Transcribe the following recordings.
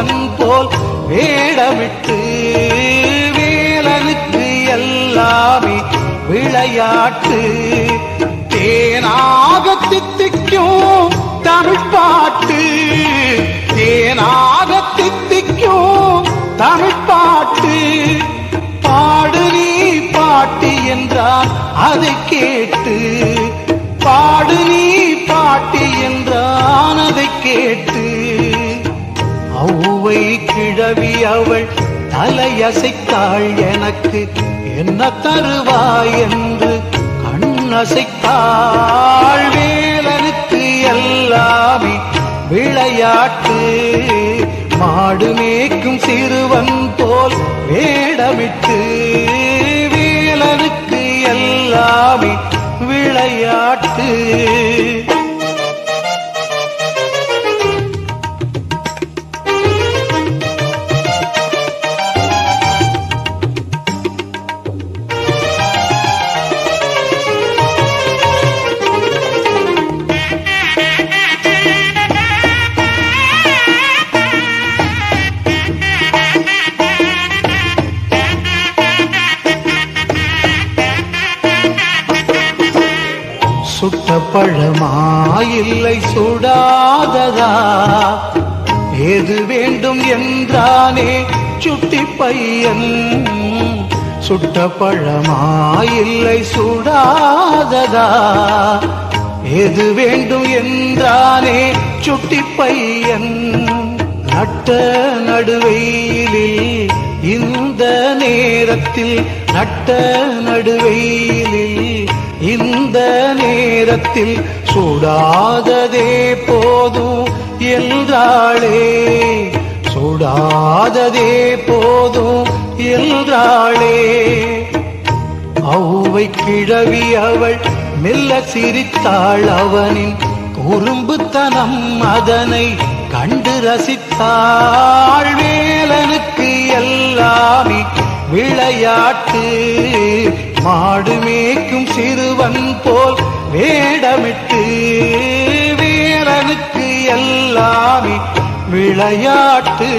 சிறுவன் போல் வேடமிட்டு வேலனுக்கு எல்லாமே விளையாட்டு. தேனாக தித்திக்கும் தமிழ் பாட்டு. தேனாக தித்திக்கும் தமிழ் பாட்டு. பாடு நீ பாட்டு என்றால் அதை கேட்டு. பாடு நீ பாட்டு என்றான் அதை கேட்டு. ஔவை கிழவி அவள் தலையசைத்தாள் எனக்கு என்ன தருவாய் என்று கண்ணசைத்தாள் வேலனுக்கு எல்லாமே விளையாட்டு மாடு மேய்க்கும் சிறுவன் போல் வேடமிட்டு வேலனுக்கு எல்லாமே விளையாட்டு பழமாயில்லை சுடாததா? ஏது வேண்டும் என்றானே சுட்டி பையன். சுட்ட பழமாயில்லை சுடாததா? எது வேண்டும் என்றானே சுட்டி பையன். நட்ட நடுவெயிலில் இந்த நேரத்தில் நட்ட நடுவெயிலில் இந்த நேரத்தில் சுடாததே போதும் என்றாளே. சுடாததே போதும் என்றாளே. ஔவை கிழவி அவள் மெல்ல சிரித்தாள் அவனின் குறும்புத்தனம் அதனை கண்டு ரசித்தாள் வேலனுக்கு எல்லாமே விளையாட்டு. மாடு மேய்க்கும் சிறுவன் போல் வேடமிட்டு வீரனுக்கு எல்லாமே விளையாட்டு.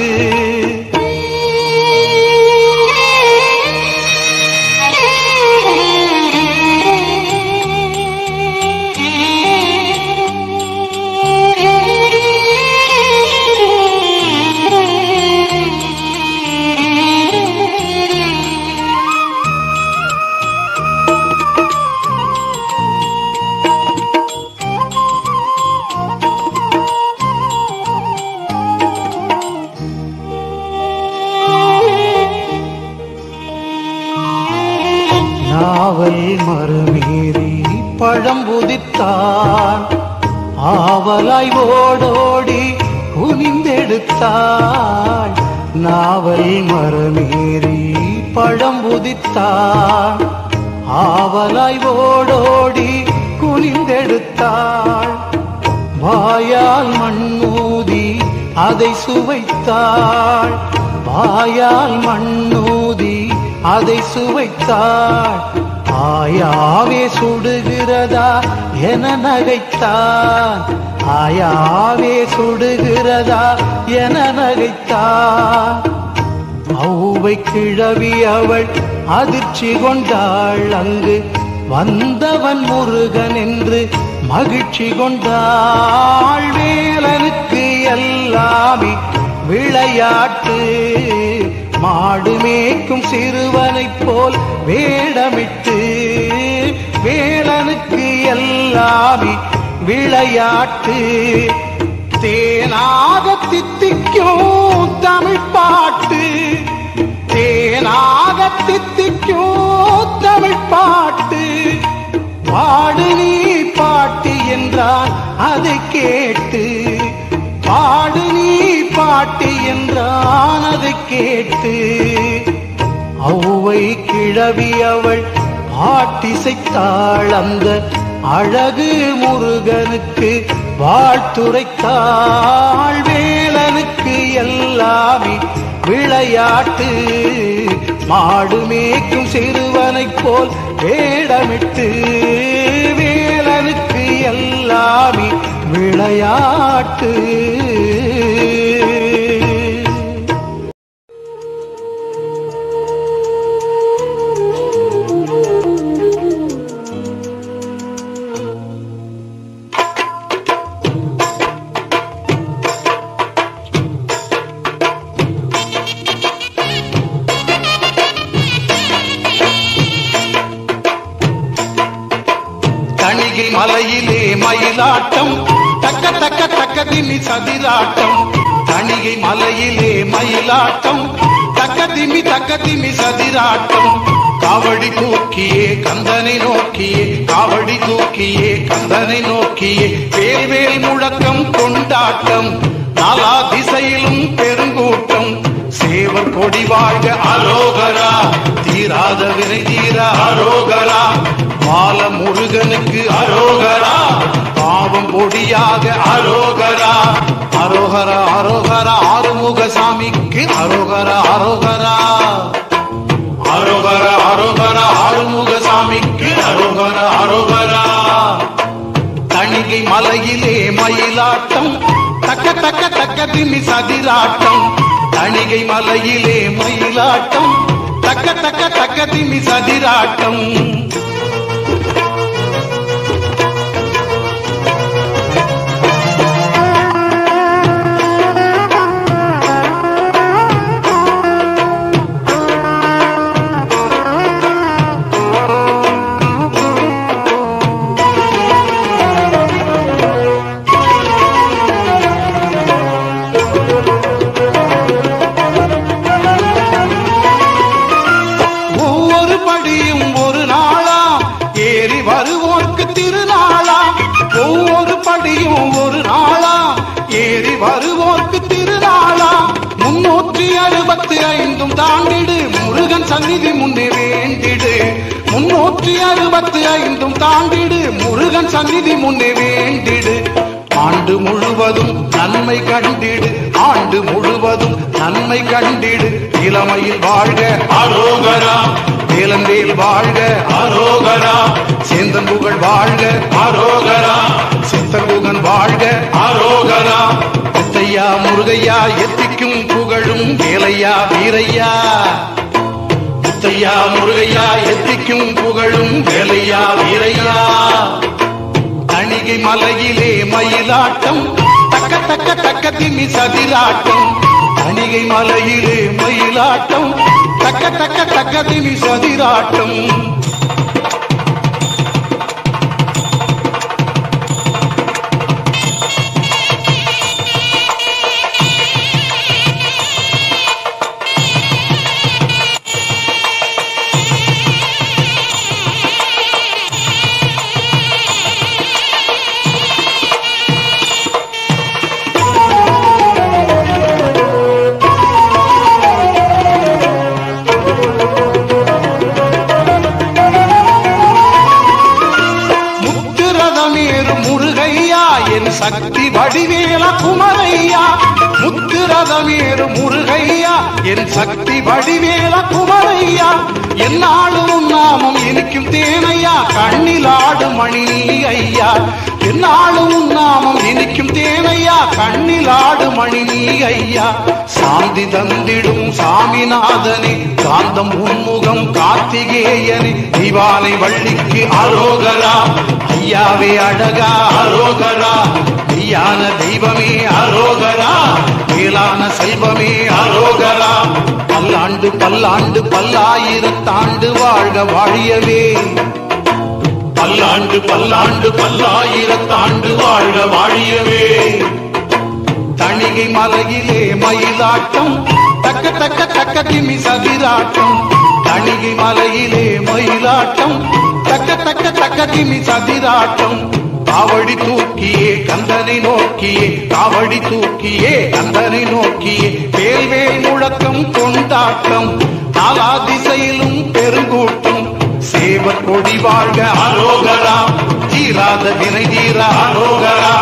நாவல் மரமேறி பழம் புதித்தான் ஆவலாய் ஓடோடி குனிந்தெடுத்தாள். வாயால் மண்ணூதி அதை சுவைத்தாள். வாயால் மண்ணூதி அதை சுவைத்தாள். ஆயாவே சுடுகிறதா என நகைத்தான். ஆயாவே சுடுகிறதா என நகைத்தான். ஔவை கிழவி அவள் அதிர்ச்சி கொண்டாள். அங்கு வந்தவன் முருகன் என்று மகிழ்ச்சி கொண்டாள். வேலனுக்கு எல்லாமே விளையாட்டு. மாடு மேய்க்கும் சிறுவனைப் போல் வேடமிட்டு வேலனுக்கு எல்லாமே விளையாட்டு. தேனாக தித்திக்கும் தமிழ் கேட்டு அவ்வை கிழவி அவள் பாட்டிசைத்தாள் அந்த அழகு முருகனுக்கு வாழ்த்துரைத்தாள் வேலனுக்கு எல்லாமே விளையாட்டு. மாடு மேய்க்கும் சிறுவனைப் போல் வேடமிட்டு வேலனுக்கு எல்லாமே விளையாட்டு. நோக்கியே தூக்கியே கந்தனை நோக்கியே வேல்வேல் முழக்கம் கொண்டாட்டம். நாலா திசையிலும் பெருங்கூட்டம். சேவர் கொடி வாழ்க அரோகரா தீராத வினை தீர அரோகரா. பால முருகனுக்கு அரோகரா பாவம் பொடியாக அரோகரா. அரோகரா அரோகரா ஆறுமுக சாமிக்கு அரோகரா அரோகரா. அரோகரா அரோகரா ஆறுமுக சாமிக்கு அரோகரா அரோகரா தணிகை மலையிலே மயிலாட்டம் தக்க தக்க தக்க திமி சதிராட்டம். தணிகை மலையிலே மயிலாட்டம் தக்க தக்க தக்க திமி சதிராட்டம். முழுவதும் நன்மை கண்டிடு. ஆண்டு முழுவதும் நன்மை கண்டிடு. இளமையில் வாழ்க. அரோகரா. வேலந்தேல் வாழ்க. அரோகரா. சேந்தன் புகழ் வாழ்க. அரோகரா. சித்தகுகன் வாழ்க. அரோகரா. எத்தையா முருகையா எத்திக்கும் புகழும் வேலையா வீரையா. முத்தையா முருகையா எத்திக்கும் புகழும் வேலையா வீரையா. கணிகை மலையிலே மயிலாட்டம். தக்க தக்க தக்க திமி சதிராட்டம். கணிகை மலையிலே மயிலாட்டம். தக்க தக்க தக்க திமி சதிராட்டம். மணி நீ ஐயா. என்னாலும் நாமம் இனிக்கும் தேனையா கண்ணில் ஆடு மணி நீ ஐயா. சாந்தி தந்திடும் சாமிநாதனே காந்தம் உன்முகம் கார்த்திகேயனே திவானை வள்ளிக்கு அரோகரா. ஐயாவே அழகா அரோகரா. மெய்யான தெய்வமே அரோகரா. மேலான செல்வமே அரோகரா. பல்லாண்டு பல்லாண்டு பல்லாயிரத்தாண்டு வாழ்க வாழியவே. பல்லாண்டு பல்லாண்டு பல்லாயிரத்தாண்டு வாழ்க வாழியவே. தணிகை மலையிலே மயிலாட்டம் தக்க தக்க தக்க திமி சதிராட்டம். தணிகை மலையிலே மயிலாட்டம் தக்க தக்க தக்க திமி சதிராட்டம். காவடி தூக்கியே கந்தனை நோக்கியே காவடி தூக்கியே கந்தனை நோக்கியே. வேல்வேல் முழக்கம் கொண்டாட்டம் நாலா திசையிலும் பெருங்கூட்டம். சேவர் கொடி வாழ்க அரோகரா தீராத வினை தீர அரோகரா.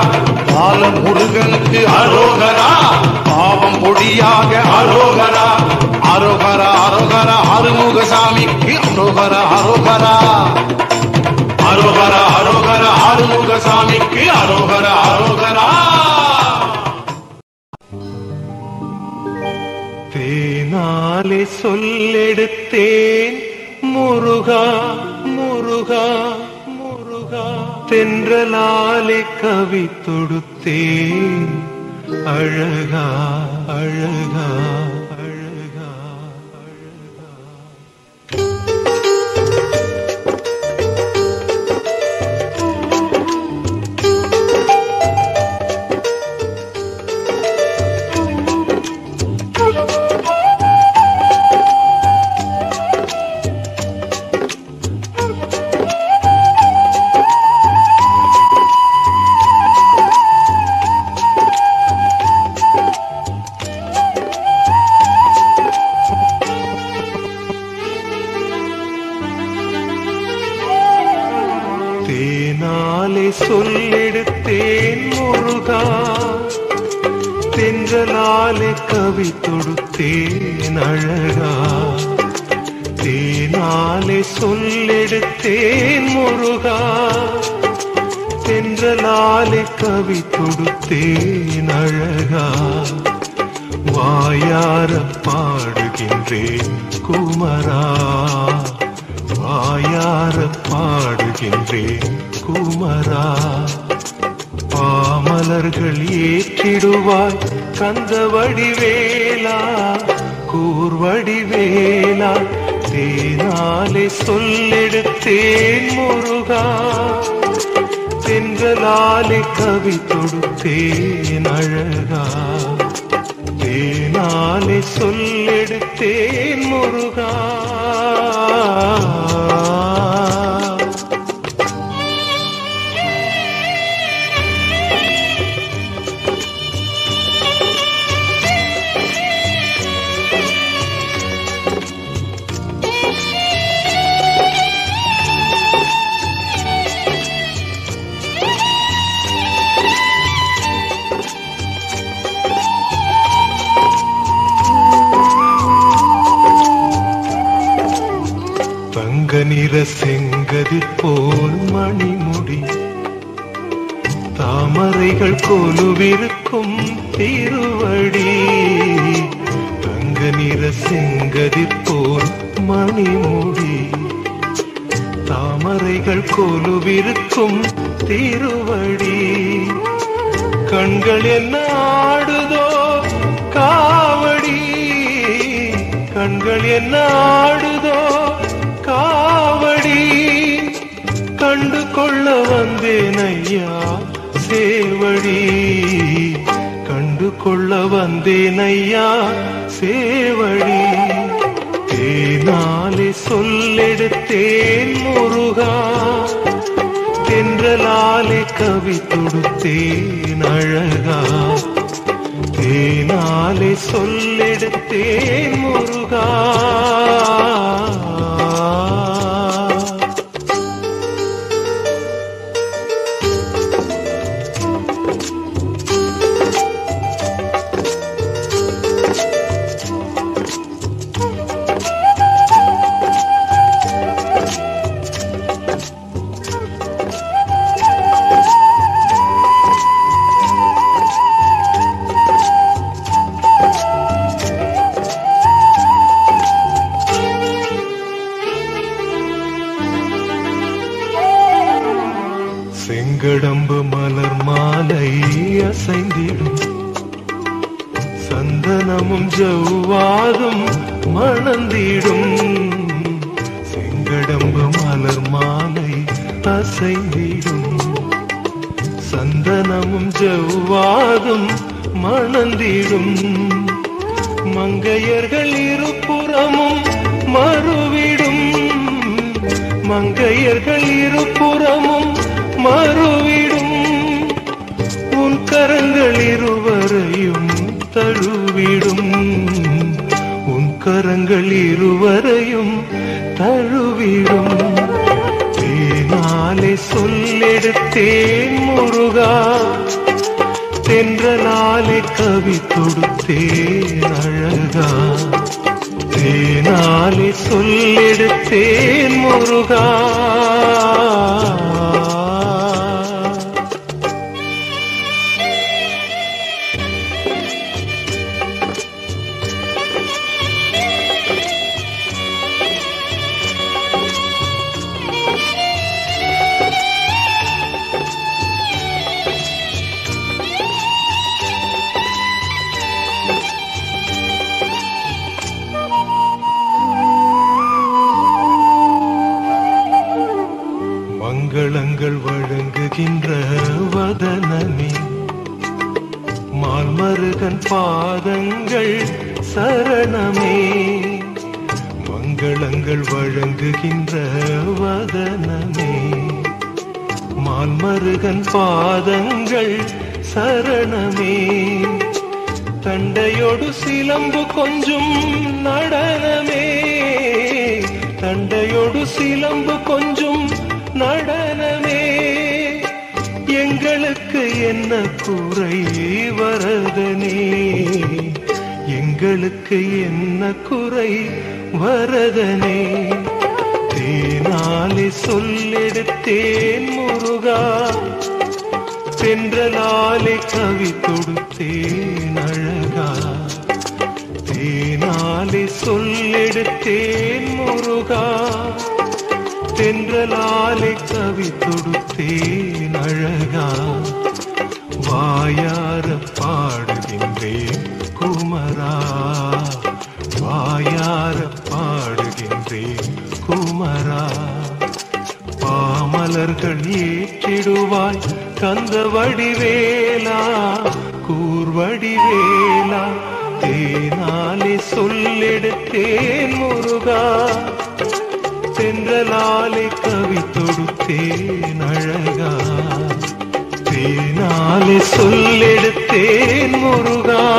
பால முருகனுக்கு அரோகரா பாவம் பொடியாக அரோகரா. அரோகரா அரோகரா ஆறுமுக சாமிக்கு அரோகரா அரோகரா. அரோகரா அரோகர ஆறுமுக சாமிக்கு அரோகர அரோகரா. தேனாலே சொல்லெடுத்தேன். முருகா முருகா முருகா. தென்றலாலே கவி தொடுத்தேன் அழகா அழகா அழகா. சொல்லெடுத்தேன் முருகா. தென்றலாலே கவி தொடுத்தேன் அழகா. தேனாலே சொல்லெடுத்தேன் முருகா. தென்றலாலே கவி தொடுத்தேன் அழகா. வாயார பாடுகின்றேன் குமரா. வாயார பாடுகின்றேன் குமரா பாமலர்கள் ஏற்றிடுவாய் கந்த வடிவேலா கூர்வடிவேலா தேனாலே சொல்லெடுத்தேன் முருகா. தென்றலாலே கவி தொடுத்தேன் அழகா. தேனாலே சொல்லெடுத்தேன் முருகா. நிற செங்கதிர் போல் மணிமுடி. தாமரைகள் கொலுவிருக்கும் திருவடி. தங்க நிற செங்கதிர் போல் மணிமுடி. தாமரைகள் கொலுவிருக்கும் திருவடி. கண்கள் என்ன ஆடுதோ காவடி. கண்கள் என்ன ஆடுதோ கண்டு கொள்ள வந்தேன் ஐயா சேவடி. கண்டு கொள்ள வந்தேன் ஐயா சேவடி. தேனாலே சொல்லெடுத்தேன் முருகா. தென்றலாலே கவி தொடுத்தேன் அழகா. தேனாலே சொல்லெடுத்தேன் முருகா. மங்கையர்கள் இருபுறமும் மறுவிடும். உன் கரங்கள் இருவரையும் தழுவிடும். உன் கரங்கள் இருவரையும் தழுவிடும். தேனாலே சொல்லெடுத்தேன் முருகா. தென்றலாலே கவி தொடுத்தேன் அழகா. தேனாலே சொல்லெடுத்தேன் முருகா. தண்டையோடு சிலம்பு கொஞ்சம் நடனமே. எங்களுக்கு என்ன குறை வரதனே. எங்களுக்கு என்ன குறை வரதனே. தேனாலே சொல்லெடுத்தேன் முருகா. தென்றலாலே கவி தொடுத்தேன் அழ சொல்லெடுத்தேன் முருகா. தென்றலாலே கவி தொடுத்தேன் அழகா. வாயார பாடுகின்றேன் குமரா. வாயார பாடுகின்றேன் குமரா. பாமலர்கள் ஏற்றிடுவாய் கந்த வடிவேலா. கூர்வடிவேலா தேனாலே சொல்லெடுத்தேன் முருகா. தென்றலாலே கவி தொடுத்தேன் அழகா. தேனாலே சொல்லெடுத்தேன் முருகா.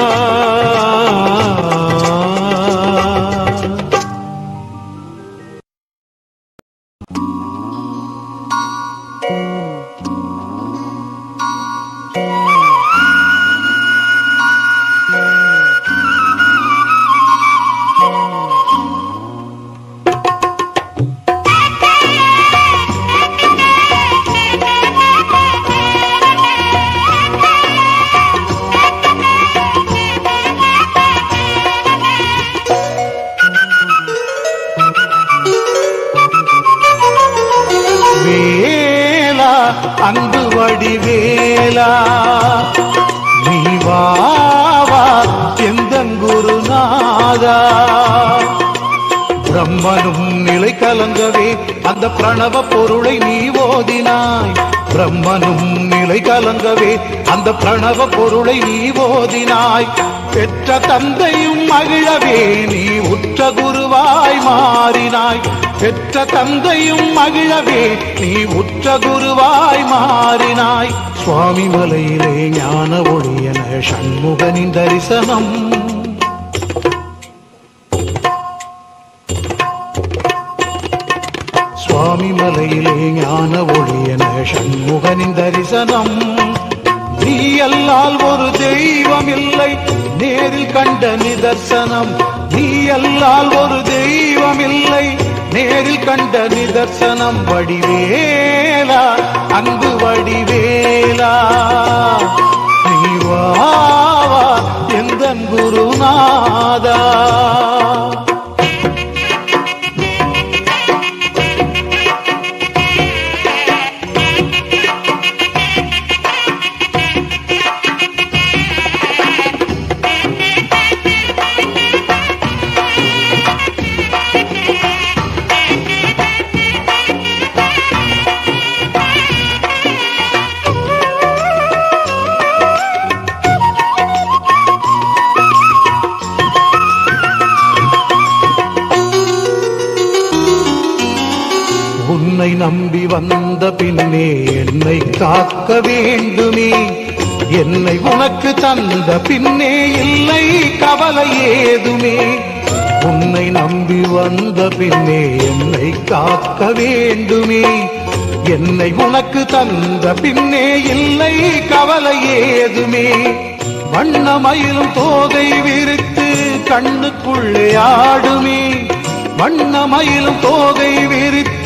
அந்த பிரணவ பொருளை நீ ஓதினாய். பெற்ற தந்தையும் மகிழவே நீ உற்ற குருவாய் மாறினாய். பெற்ற தந்தையும் மகிழவே நீ உற்ற குருவாய் மாறினாய். சுவாமி மலையிலே ஞான ஒளியன சண்முகனின் தரிசனம். சுவாமி மலையிலே ஞான ஒளியன சண்முகனின் தரிசனம். ஆனால் ஒரு தெய்வம் இல்லை நேரில் கண்ட நிதர்சனம் நீ அல்லால் ஒரு தெய்வம் இல்லை நேரில் கண்ட நிதர்சனம் வடிவேலா அன்பு வடிவேலா. வந்த பின்னே என்னை காக்க வேண்டுமே. என்னை உனக்கு தந்த பின்னே இல்லை கவலை ஏதுமே. உன்னை நம்பி வந்த பின்னே என்னை காக்க வேண்டுமே. என்னை உனக்கு தந்த பின்னே இல்லை கவலை ஏதுமே. வண்ணமயிலும் தோகை விரித்து கண்ணுக்குள்ளே ஆடுமே. வண்ணமயிலும் தோகை விரித்து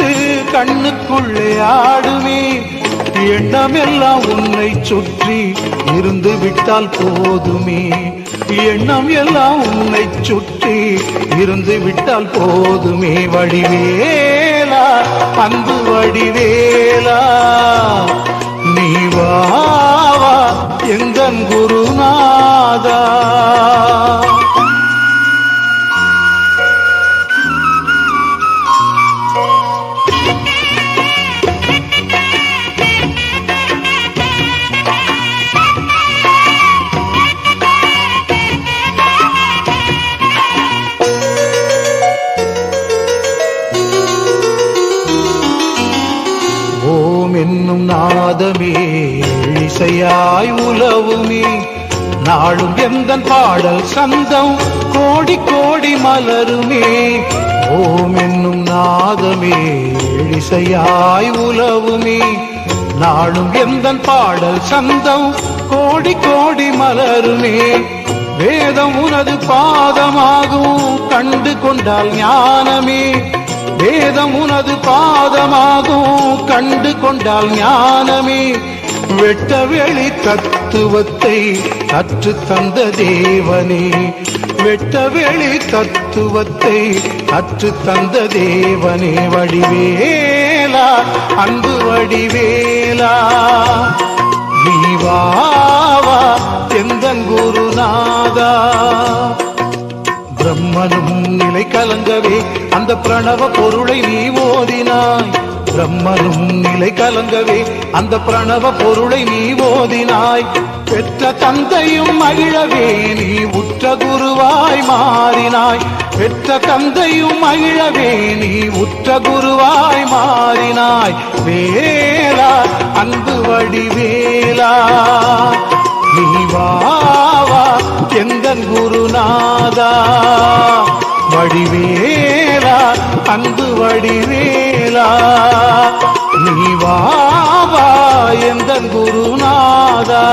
கண்ணுக்குள்ளே ஆடுமே. எண்ணமெல்லாம் உன்னை சுற்றி இருந்து விட்டால் போதுமே. எண்ணம் எல்லாம் உன்னை சுற்றி இருந்து விட்டால் போதுமே. வடிவேலா அன்பு வடிவேலா. நீ வா எங்கன் குருநாதா. தாய் உலவுமே. நாளும் எந்தன் பாடல் சந்தம்? கோடி கோடி மலருமே. ஓம் என்னும் நாதமே இசையாய் உலவுமே. நாளும் எந்தன் பாடல் சந்தம்? கோடி கோடி மலருமே. வேதம் உனது பாதமாகும் கண்டு கொண்டால் ஞானமே. வேதம் உனது பாதமாகும் கண்டு கொண்டால் ஞானமே. வெட்டவெளி தத்துவத்தை கற்று தந்த தேவனே. வெட்டவெளி தத்துவத்தை கற்று தந்த தேவனே. வடிவேலா அன்பு வடிவேலா. நீவாவா வா எந்தன் குருநாதா பிரம்மனும் நிலை கலங்கவே அந்த பிரணவ பொருளை நீ ஓதினாய் பிரம்மனும் நிலை கலங்கவே அந்த பிரணவ பொருளை நீ ஓதினாய். பெற்ற தந்தையும் மகிழவே நீ உற்ற குருவாய் மாறினாய். பெற்ற தந்தையும் மகிழவே நீ உற்ற குருவாய் மாறினாய். வேலா அன்பு வடிவேலா. நீ வாவா வா எந்தன் குருநாதா. வடிவேலா அன்பு வடிவேலா. நீ வாவா எந்த குருநாதா.